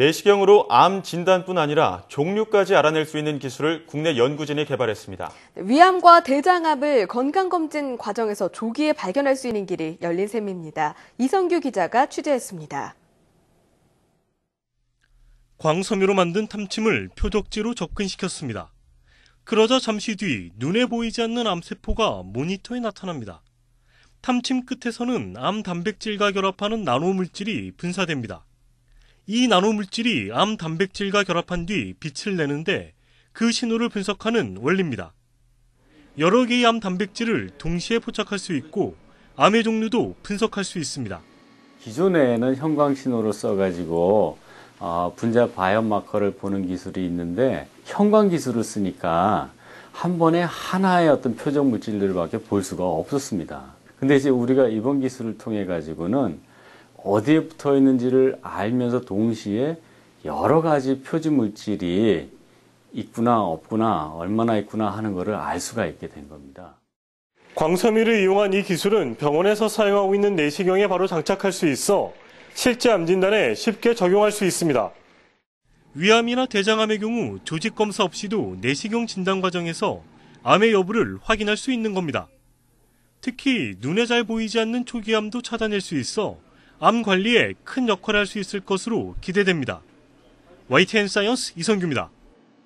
내시경으로 암 진단뿐 아니라 종류까지 알아낼 수 있는 기술을 국내 연구진이 개발했습니다. 위암과 대장암을 건강검진 과정에서 조기에 발견할 수 있는 길이 열린 셈입니다. 이성규 기자가 취재했습니다. 광섬유로 만든 탐침을 표적지로 접근시켰습니다. 그러자 잠시 뒤 눈에 보이지 않는 암세포가 모니터에 나타납니다. 탐침 끝에서는 암 단백질과 결합하는 나노 물질이 분사됩니다. 이 나노 물질이 암 단백질과 결합한 뒤 빛을 내는데 그 신호를 분석하는 원리입니다. 여러 개의 암 단백질을 동시에 포착할 수 있고 암의 종류도 분석할 수 있습니다. 기존에는 형광 신호를 써가지고 어, 분자 바이오마커를 보는 기술이 있는데 형광 기술을 쓰니까 한 번에 하나의 어떤 표적 물질들밖에 볼 수가 없었습니다. 근데 이제 우리가 이번 기술을 통해 가지고는 어디에 붙어 있는지를 알면서 동시에 여러 가지 표지 물질이 있구나 없구나 얼마나 있구나 하는 것을 알 수가 있게 된 겁니다. 광섬유를 이용한 이 기술은 병원에서 사용하고 있는 내시경에 바로 장착할 수 있어 실제 암 진단에 쉽게 적용할 수 있습니다. 위암이나 대장암의 경우 조직 검사 없이도 내시경 진단 과정에서 암의 여부를 확인할 수 있는 겁니다. 특히 눈에 잘 보이지 않는 초기암도 찾아낼 수 있어 암 관리에 큰 역할을 할 수 있을 것으로 기대됩니다. YTN 사이언스 이성규입니다.